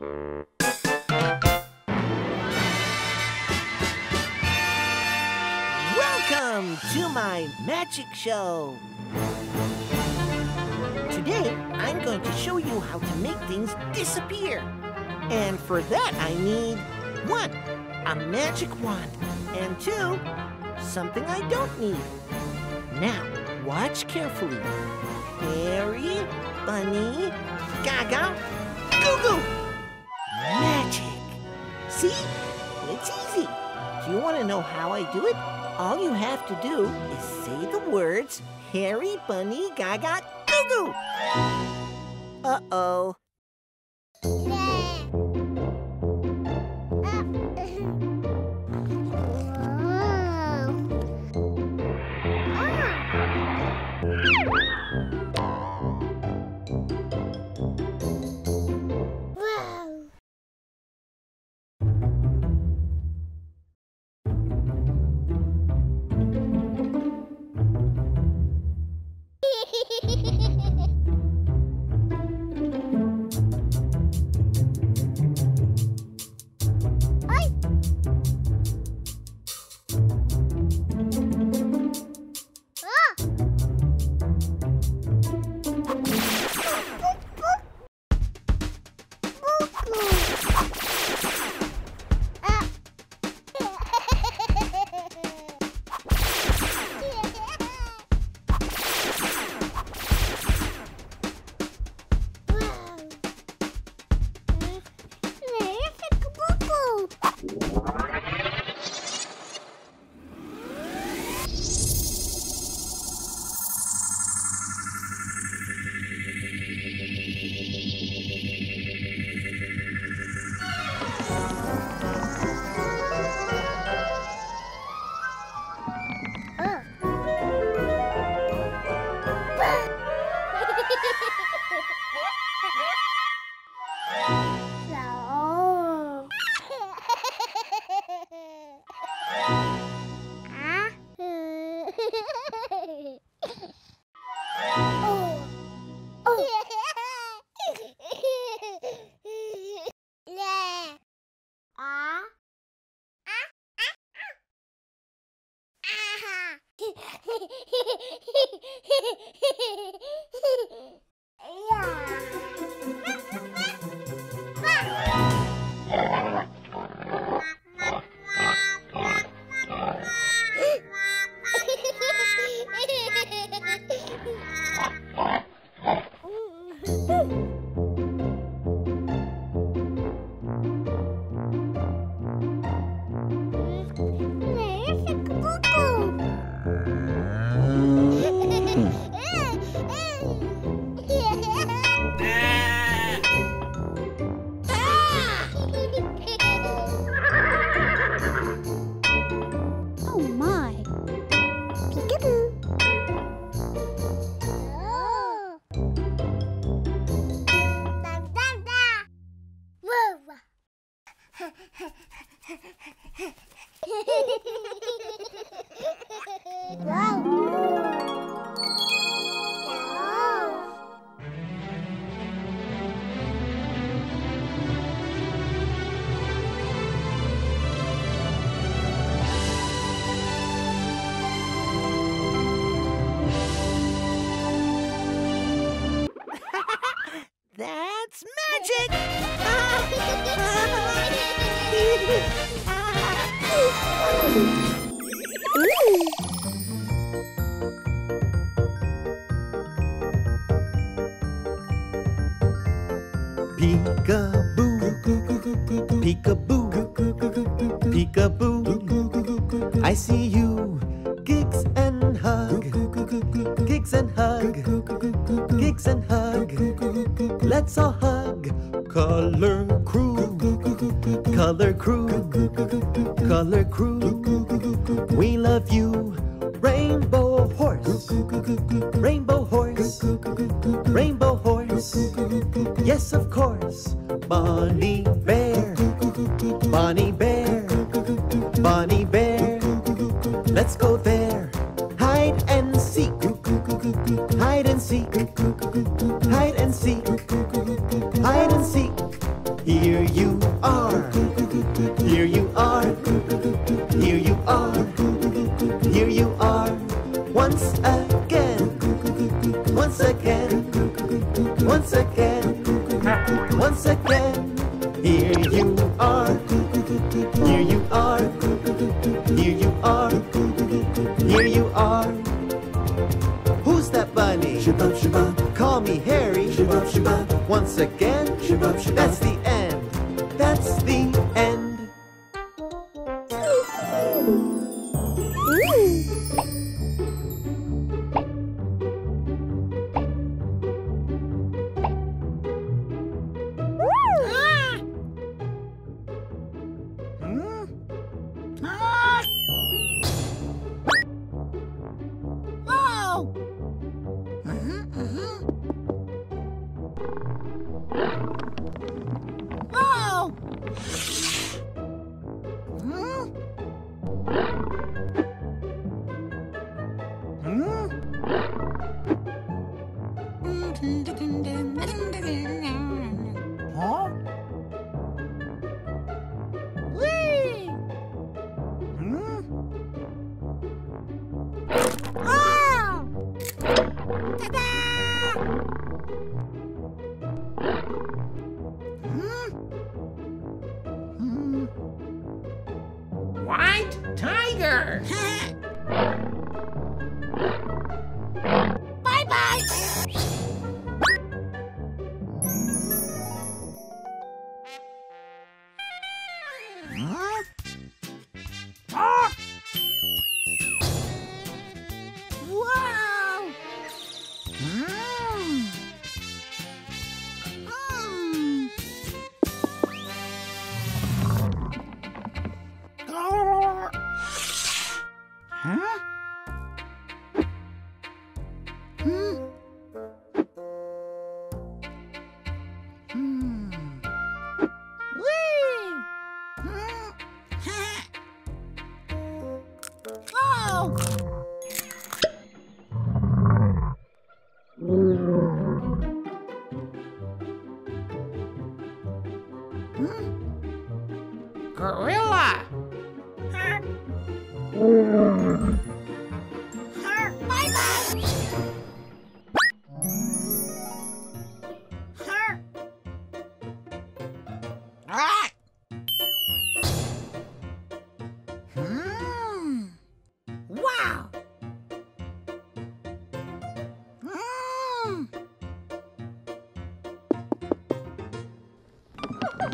Welcome to my magic show. Today, I'm going to show you how to make things disappear. And for that, I need one, a magic wand, and two, something I don't need. Now, watch carefully. Harry, Bunny, GaaGaa, Goo Goo. See? It's easy. Do you want to know how I do it? All you have to do is say the words Harry, Bunny, GaaGaa, Goo Goo. Uh-oh. Color crew, color crew, color crew. We love you, rainbow horse, rainbow horse, rainbow horse. Yes, of course. Bonnie Bear. Bonnie Bear. Bonnie Bear. Let's go there. Hide and seek. Hide and seek. again, once again, once again, once again. Here you are, here you are, here you are, here you are. Who's that bunny? Shabab, shabab. Call me Harry. Shabab, shabab. Once again, shabab, shabab. That's the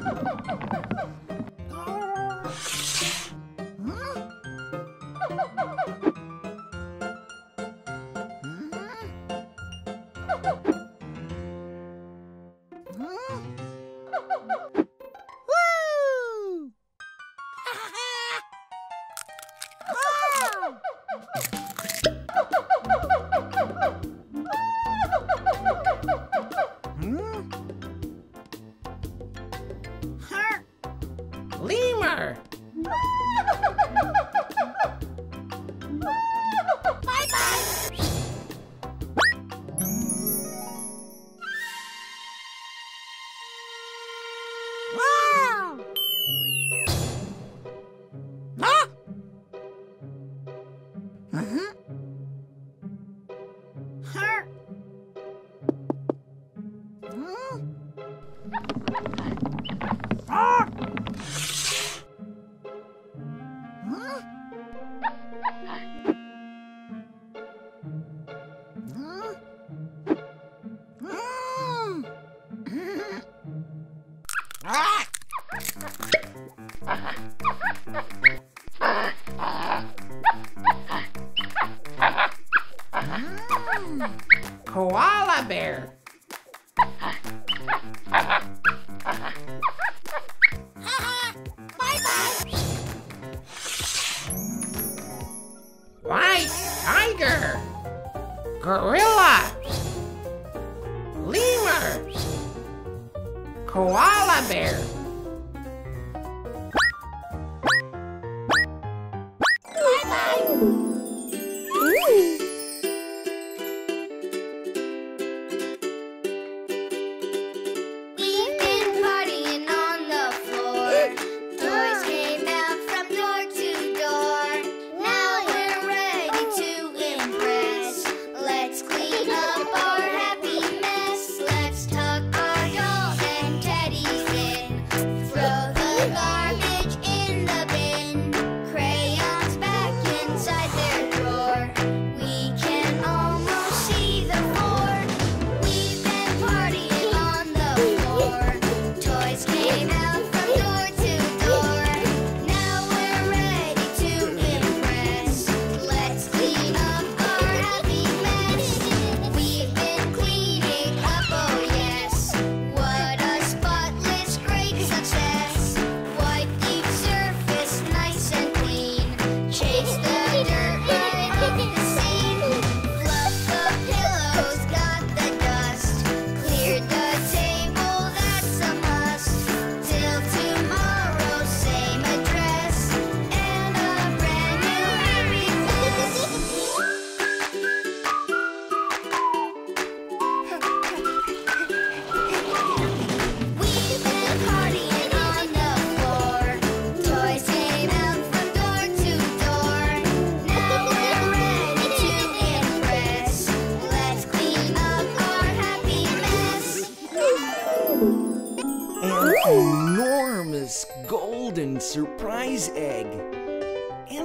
ハハハハ!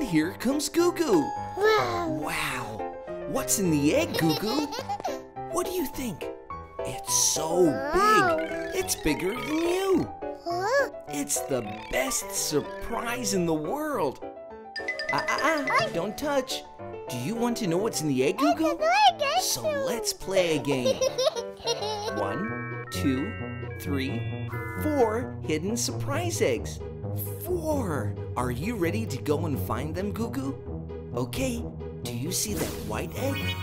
Here comes Goo Goo. Wow. Wow. What's in the egg, Goo Goo? What do you think? It's so big. It's bigger than you. Huh? It's the best surprise in the world. Ah, ah, ah, don't touch. Do you want to know what's in the egg, Goo Goo? So let's play a game. One, two, three, four hidden surprise eggs. Four. Are you ready to go and find them, Goo? Okay, do you see that white egg?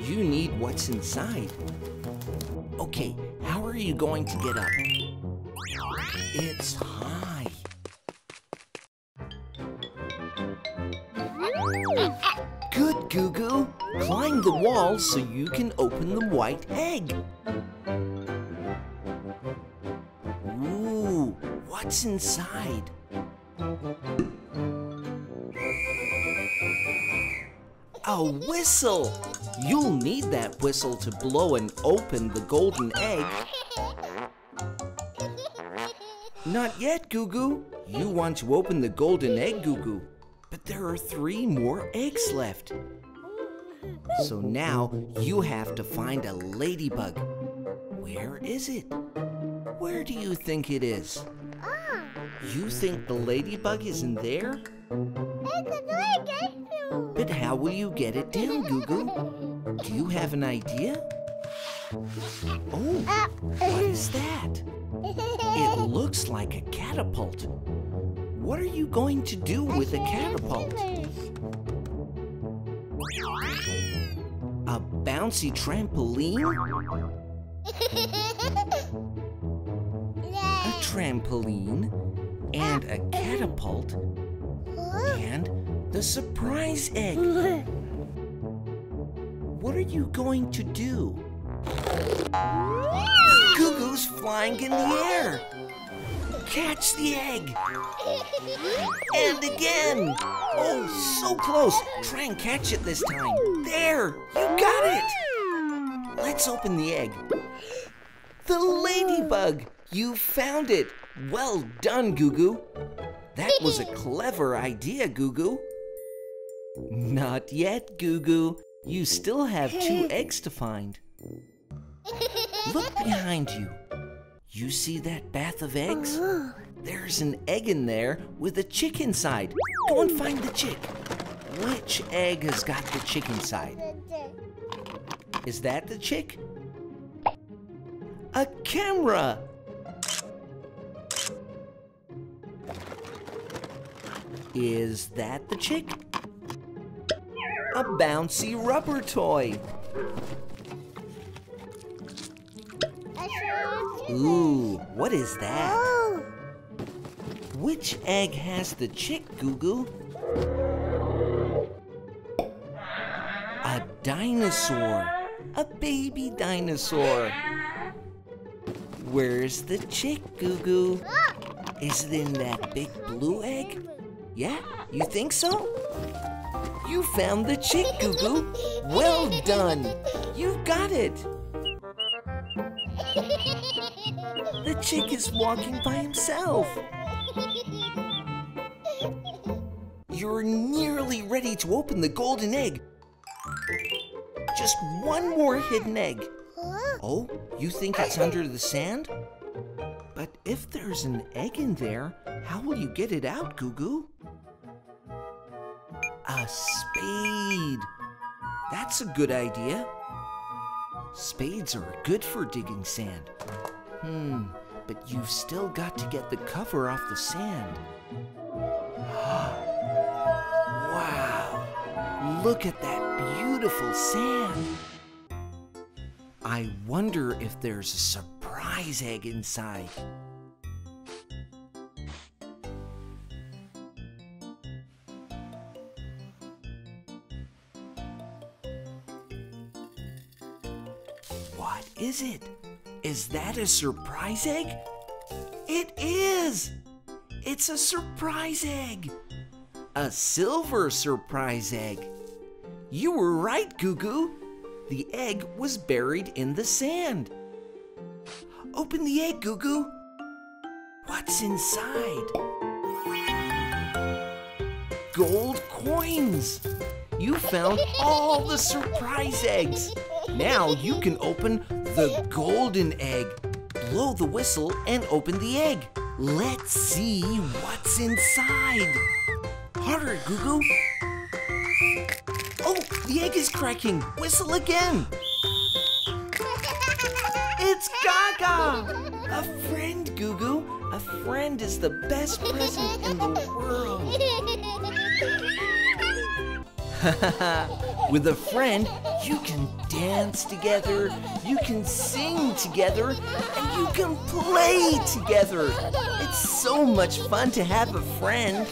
You need what's inside. Okay, how are you going to get up? It's high. Good, Goo Goo. Climb the wall so you can open the white egg. What's inside? A whistle! You'll need that whistle to blow and open the golden egg. Not yet, Goo Goo. You want to open the golden egg, Goo Goo. But there are three more eggs left. So now you have to find a ladybug. Where is it? Where do you think it is? You think the ladybug is in there? But how will you get it down, Goo Goo? Do you have an idea? Oh, what is that? It looks like a catapult. What are you going to do with a catapult? A bouncy trampoline? A trampoline and a catapult and the surprise egg. What are you going to do? Goo Goo's flying in the air. Catch the egg. And again. Oh, so close. Try and catch it this time. There, you got it. Let's open the egg. The ladybug. You found it. Well done, Goo Goo. That was a clever idea, Goo Goo. Not yet, Goo Goo. You still have two eggs to find. Look behind you. You see that bath of eggs? Oh. There's an egg in there with a chick inside. Go and find the chick. Which egg has got the chick inside? Is that the chick? A camera! Is that the chick? A bouncy rubber toy. Ooh, what is that? Which egg has the chick, Goo Goo? A dinosaur. A baby dinosaur. Where's the chick, Goo Goo? Is it in that big blue egg? Yeah, you think so? You found the chick, Goo Goo. Well done. You got it. The chick is walking by himself. You're nearly ready to open the golden egg. Just one more hidden egg. Oh, you think it's under the sand? But if there's an egg in there, how will you get it out, Goo Goo? A spade. That's a good idea. Spades are good for digging sand. Hmm, but you've still got to get the cover off the sand. wow, look at that beautiful sand. I wonder if there's a surprise egg inside. is it? Is that a surprise egg? It is! It's a surprise egg! A silver surprise egg! You were right, Goo Goo! The egg was buried in the sand. Open the egg, Goo Goo! What's inside? Gold coins! You found all the surprise eggs! Now you can open the golden egg, blow the whistle and open the egg. Let's see what's inside. Harder, Goo Goo. Oh, the egg is cracking. Whistle again. It's GaaGaa! A friend, Goo Goo. A friend is the best present in the world. With a friend, you can dance together, you can sing together, and you can play together. It's so much fun to have a friend.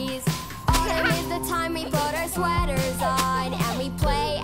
trees. Autumn is the time we put our sweaters on and we play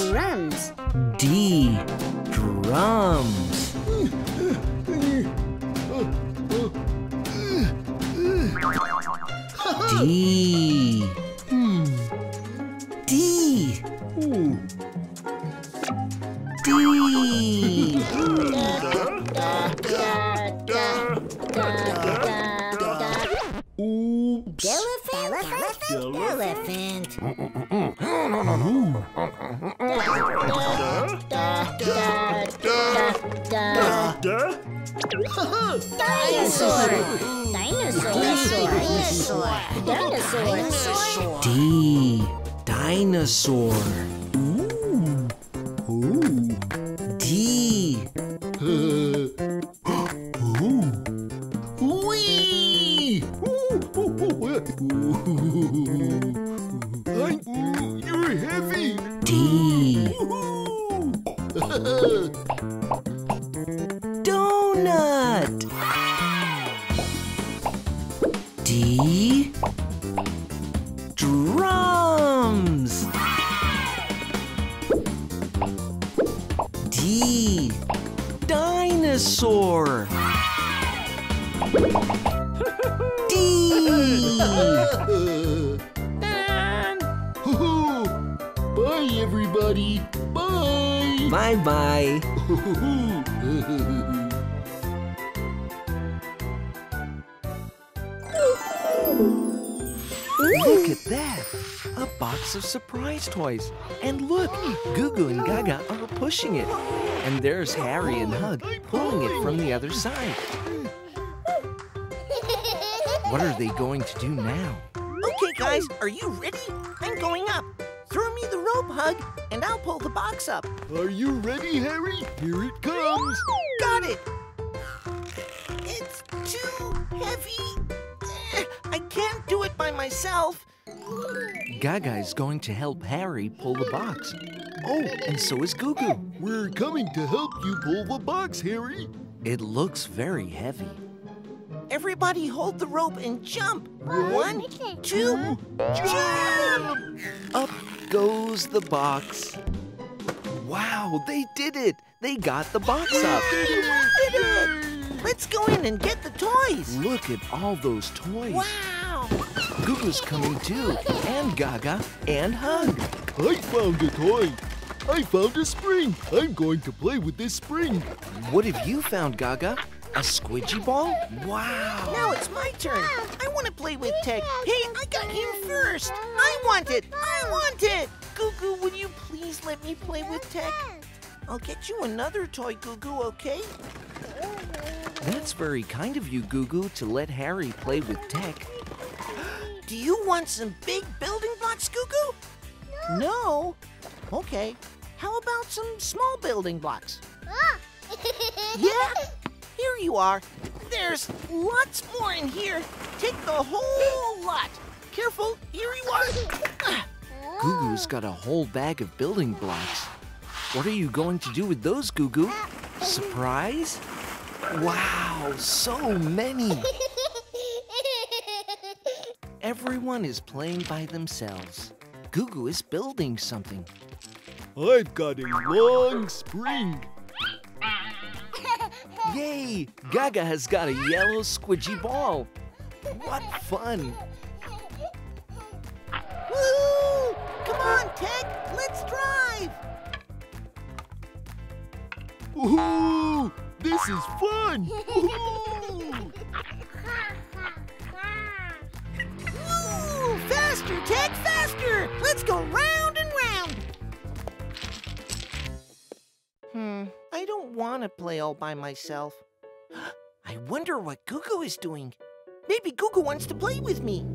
Drums. D. Drums. D. D. D. surprise toys. And look, Goo Goo and GaaGaa are pushing it. And there's Harry and Hug pulling it from the other side. What are they going to do now? Okay, guys, are you ready? I'm going up. Throw me the rope, Hug, and I'll pull the box up. Are you ready, Harry? Here it comes. Got it. It's too heavy. Eh, I can't do it by myself. GaaGaa is going to help Harry pull the box. Oh, and so is Goo Goo. Oh, we're coming to help you pull the box, Harry. It looks very heavy. Everybody hold the rope and jump. One, two, jump! Up goes the box. Wow, they did it! They got the box up. Did it! Let's go in and get the toys. Look at all those toys. Wow! Goo Goo's coming too, and GaaGaa, and Hug. I found a toy. I found a spring. I'm going to play with this spring. What have you found, GaaGaa? A squidgy ball? Wow! Now it's my turn. I want to play with Tech. Hey, I got here first. I want it. I want it. Goo Goo, would you please let me play with Tech? I'll get you another toy, Goo Goo, okay? That's very kind of you, Goo Goo, to let Harry play with Tech. Do you want some big building blocks, Goo Goo? No. Okay. How about some small building blocks? Ah. Yeah? Here you are. There's lots more in here. Take the whole lot. Careful, here you are. Goo Goo's got a whole bag of building blocks. What are you going to do with those, Goo Goo? Surprise? Wow, so many! Everyone is playing by themselves. Goo Goo is building something. I've got a long spring. Yay! GaaGaa has got a yellow squidgy ball. What fun! Woo! Come on, Tech. Let's drive. Ooh, this is fun. Faster, Tech, faster. Let's go round and round. Hmm, I don't want to play all by myself. I wonder what Goo Goo is doing. Maybe Goo Goo wants to play with me.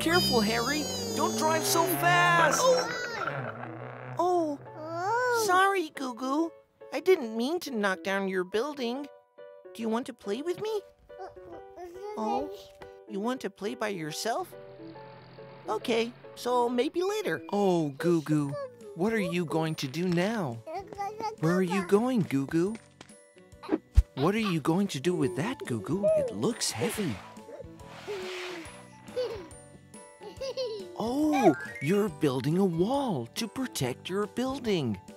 Careful, Harry! Don't drive so fast! Oh, Oh! sorry, Goo Goo. I didn't mean to knock down your building. Do you want to play with me? Oh, you want to play by yourself? Okay, so maybe later. Oh, Goo Goo, what are you going to do now? Where are you going, Goo Goo? What are you going to do with that, Goo Goo? It looks heavy. Oh, you're building a wall to protect your building.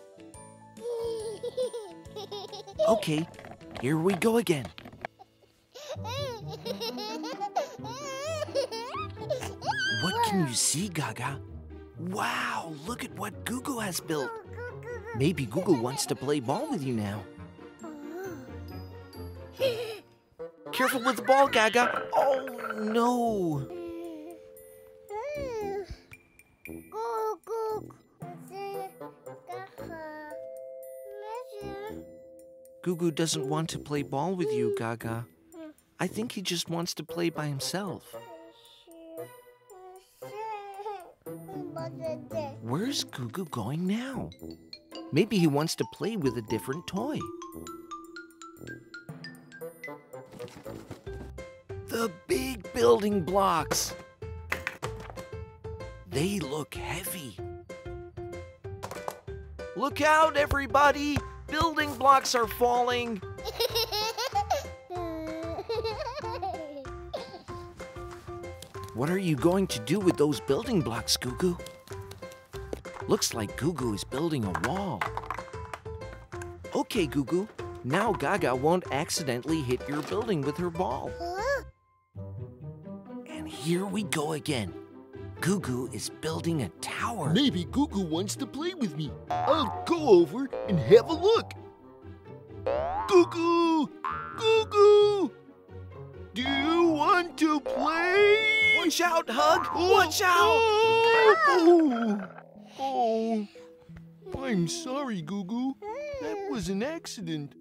Okay, here we go again. Can you see, GaaGaa? Wow, look at what Goo Goo has built. Maybe Goo Goo wants to play ball with you now. Careful with the ball, GaaGaa. Oh, no. Goo Goo doesn't want to play ball with you, GaaGaa. I think he just wants to play by himself. Where's Goo Goo going now? Maybe he wants to play with a different toy. The big building blocks. They look heavy. Look out, everybody! Building blocks are falling. What are you going to do with those building blocks, Goo Goo? Looks like Goo Goo is building a wall. Okay, Goo Goo. Now GaaGaa won't accidentally hit your building with her ball. And here we go again. Goo Goo is building a tower. Maybe Goo Goo wants to play with me. I'll go over and have a look. Goo Goo! Gugu! Do you want to play? Watch out, Hug! Watch out! Oh, oh, Oh, I'm mm. sorry, Goo Goo. That mm. was an accident.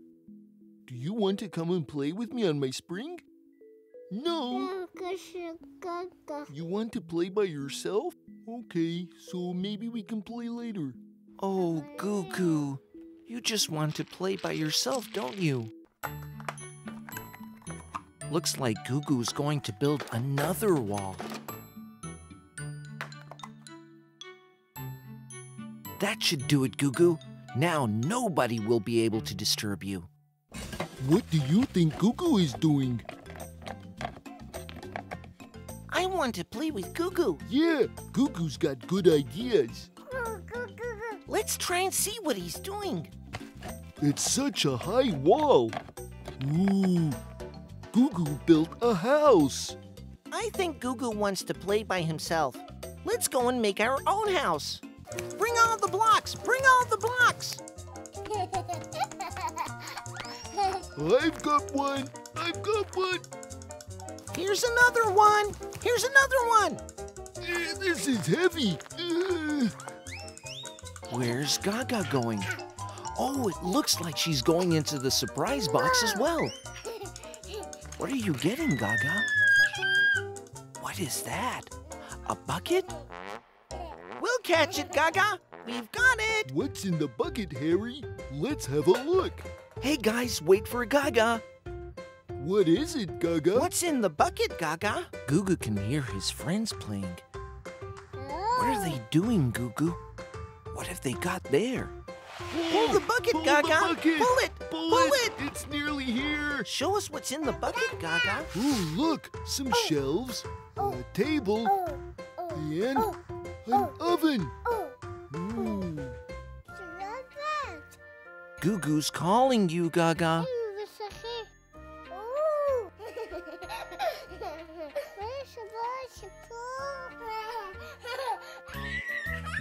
Do you want to come and play with me on my spring? No. Mm, you want to play by yourself? Okay, so maybe we can play later. Oh, Goo Goo. You just want to play by yourself, don't you? Looks like Goo Goo's going to build another wall. That should do it, Goo Goo. Now nobody will be able to disturb you. What do you think Goo Goo is doing? I want to play with Goo Goo. Yeah, Goo Goo's got good ideas. Let's try and see what he's doing. It's such a high wall. Ooh, Goo Goo built a house. I think Goo Goo wants to play by himself. Let's go and make our own house. Bring all the blocks! Bring all the blocks! I've got one. I've got one. Here's another one! Here's another one! Eh, This is heavy. Eh, Where's GaaGaa going? Oh, it looks like she's going into the surprise box as well. What are you getting, GaaGaa? What is that? A bucket? We'll catch it, GaaGaa! We've got it! What's in the bucket, Harry? Let's have a look. Hey guys, wait for GaaGaa. What is it, GaaGaa? What's in the bucket, GaaGaa? Gugu can hear his friends playing. What are they doing, Goo Goo? What have they got there? Pull the bucket, Pull the bucket. Pull it! Pull, Pull it. it! It's nearly here. Show us what's in the bucket, GaaGaa. Ooh, look, some shelves, a table, and an oven. Ooh. Goo Goo's calling you, GaaGaa.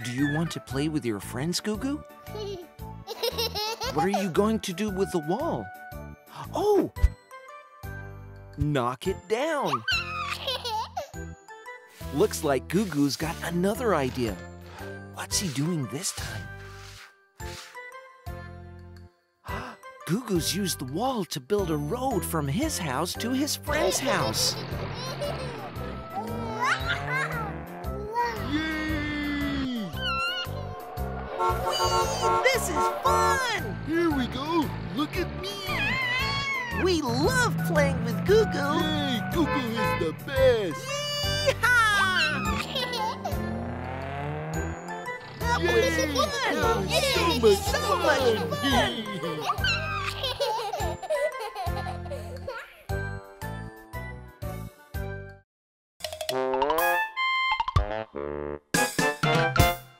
Do you want to play with your friends, Goo Goo? What are you going to do with the wall? Oh! Knock it down. Looks like Goo Goo's got another idea. What's he doing this time? Goo Goo's used the wall to build a road from his house to his friend's house. Yay! This is fun! Here we go. Look at me. We love playing with Goo Goo! Yay, Goo Goo is the best. Yay! was That fun! was so so much much fun. fun.